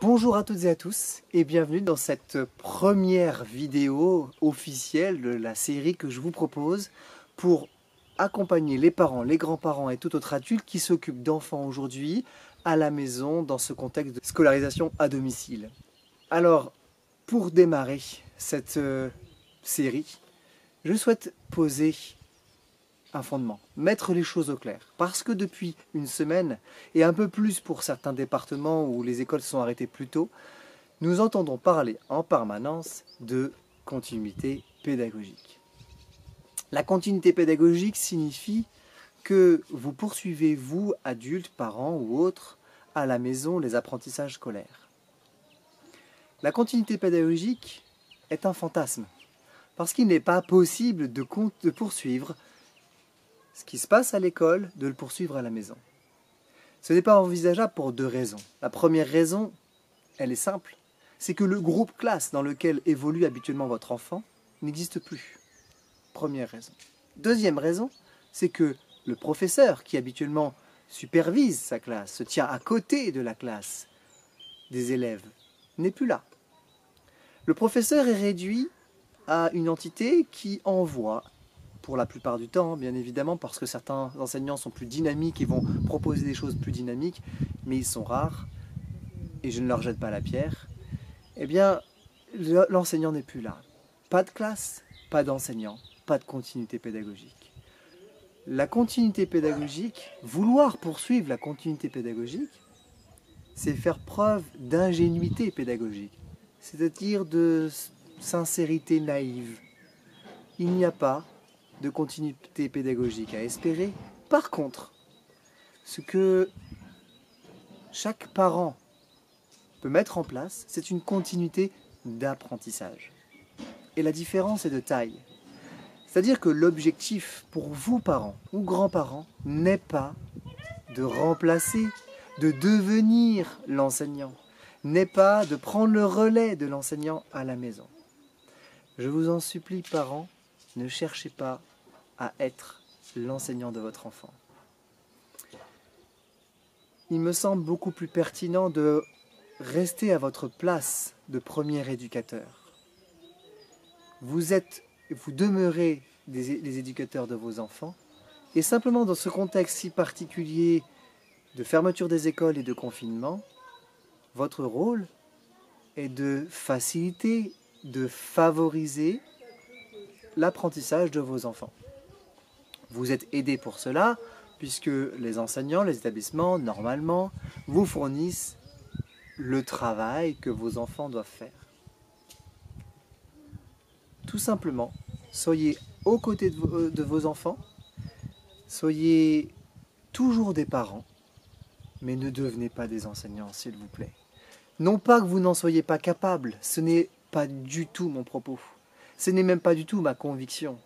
Bonjour à toutes et à tous et bienvenue dans cette première vidéo officielle de la série que je vous propose pour accompagner les parents, les grands-parents et tout autre adulte qui s'occupe d'enfants aujourd'hui à la maison dans ce contexte de scolarisation à domicile. Alors, pour démarrer cette euh, série, je souhaite poser fondement, mettre les choses au clair. Parce que depuis une semaine, et un peu plus pour certains départements où les écoles sont arrêtées plus tôt, nous entendons parler en permanence de continuité pédagogique. La continuité pédagogique signifie que vous poursuivez, vous, adultes, parents ou autres, à la maison les apprentissages scolaires. La continuité pédagogique est un fantasme, parce qu'il n'est pas possible de poursuivre ce qui se passe à l'école, de le poursuivre à la maison. Ce n'est pas envisageable pour deux raisons. La première raison, elle est simple, c'est que le groupe classe dans lequel évolue habituellement votre enfant n'existe plus. Première raison. Deuxième raison, c'est que le professeur qui habituellement supervise sa classe, se tient à côté de la classe des élèves, n'est plus là. Le professeur est réduit à une entité qui envoie pour la plupart du temps, bien évidemment, parce que certains enseignants sont plus dynamiques et vont proposer des choses plus dynamiques, mais ils sont rares, et je ne leur jette pas la pierre, eh bien, l'enseignant n'est plus là. Pas de classe, pas d'enseignant, pas de continuité pédagogique. La continuité pédagogique, vouloir poursuivre la continuité pédagogique, c'est faire preuve d'ingénuité pédagogique, c'est-à-dire de sincérité naïve. Il n'y a pas de continuité pédagogique à espérer. Par contre, ce que chaque parent peut mettre en place, c'est une continuité d'apprentissage. Et la différence est de taille. C'est-à-dire que l'objectif pour vous, parents ou grands-parents, n'est pas de remplacer, de devenir l'enseignant, n'est pas de prendre le relais de l'enseignant à la maison. Je vous en supplie, parents, ne cherchez pas à être l'enseignant de votre enfant. Il me semble beaucoup plus pertinent de rester à votre place de premier éducateur. Vous êtes, vous demeurez les éducateurs de vos enfants, et simplement dans ce contexte si particulier de fermeture des écoles et de confinement, votre rôle est de faciliter, de favoriser l'apprentissage de vos enfants. Vous êtes aidé pour cela, puisque les enseignants, les établissements, normalement, vous fournissent le travail que vos enfants doivent faire. Tout simplement, soyez aux côtés de vos, enfants, soyez toujours des parents, mais ne devenez pas des enseignants, s'il vous plaît. Non pas que vous n'en soyez pas capable, ce n'est pas du tout mon propos. Ce n'est même pas du tout ma conviction.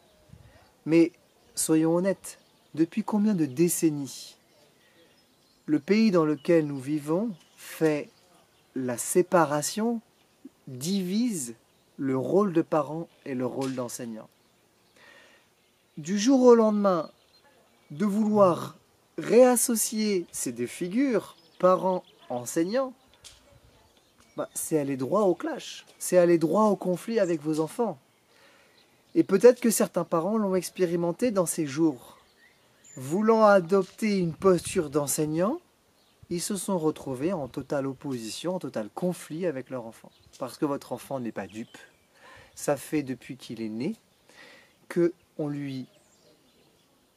Mais soyons honnêtes, depuis combien de décennies le pays dans lequel nous vivons fait la séparation, divise le rôle de parent et le rôle d'enseignant? Du jour au lendemain, de vouloir réassocier ces deux figures, parents-enseignants, bah, c'est aller droit au clash, c'est aller droit au conflit avec vos enfants. Et peut-être que certains parents l'ont expérimenté dans ces jours. Voulant adopter une posture d'enseignant, ils se sont retrouvés en totale opposition, en total conflit avec leur enfant. Parce que votre enfant n'est pas dupe. Ça fait depuis qu'il est né que on lui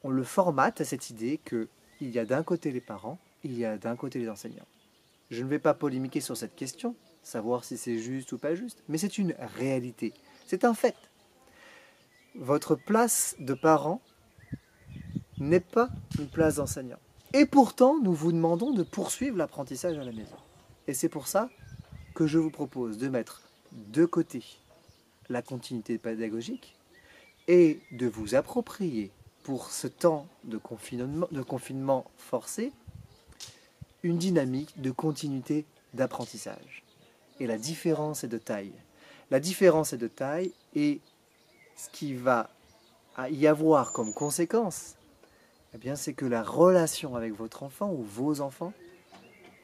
on le formate à cette idée qu'il y a d'un côté les parents, il y a d'un côté les enseignants. Je ne vais pas polémiquer sur cette question, savoir si c'est juste ou pas juste, mais c'est une réalité, c'est un fait votre place de parent n'est pas une place d'enseignant. Et pourtant, nous vous demandons de poursuivre l'apprentissage à la maison. Et c'est pour ça que je vous propose de mettre de côté la continuité pédagogique et de vous approprier pour ce temps de confinement, forcé une dynamique de continuité d'apprentissage. Et la différence est de taille. La différence est de taille et ce qui va y avoir comme conséquence, eh bien, c'est que la relation avec votre enfant ou vos enfants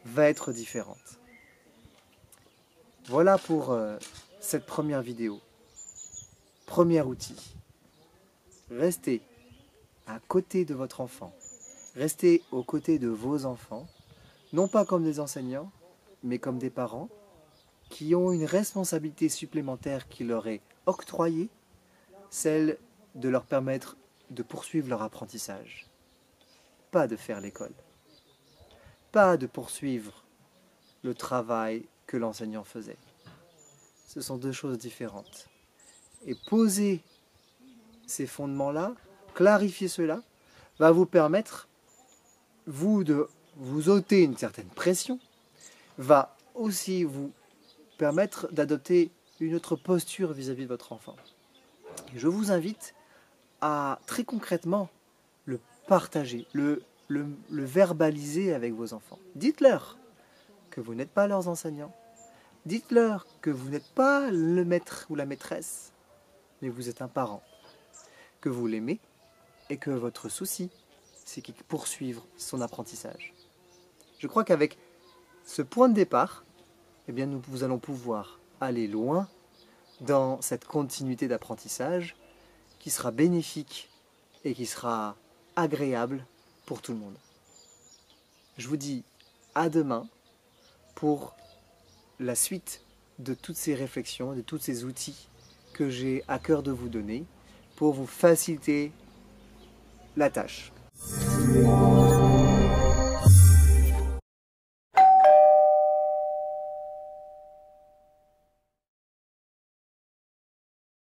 va être différente. Voilà pour euh, cette première vidéo. Premier outil. Restez à côté de votre enfant. Restez aux côtés de vos enfants, non pas comme des enseignants, mais comme des parents qui ont une responsabilité supplémentaire qui leur est octroyée, celle de leur permettre de poursuivre leur apprentissage. Pas de faire l'école. Pas de poursuivre le travail que l'enseignant faisait. Ce sont deux choses différentes. Et poser ces fondements-là, clarifier cela, va vous permettre, vous, de vous ôter une certaine pression, va aussi vous permettre d'adopter une autre posture vis-à-vis de votre enfant. Je vous invite à très concrètement le partager, le, verbaliser avec vos enfants. Dites-leur que vous n'êtes pas leurs enseignants. Dites-leur que vous n'êtes pas le maître ou la maîtresse, mais vous êtes un parent, que vous l'aimez et que votre souci, c'est qu'il poursuive son apprentissage. Je crois qu'avec ce point de départ, eh bien, nous allons pouvoir aller loin dans cette continuité d'apprentissage qui sera bénéfique et qui sera agréable pour tout le monde. Je vous dis à demain pour la suite de toutes ces réflexions, de tous ces outils que j'ai à cœur de vous donner pour vous faciliter la tâche.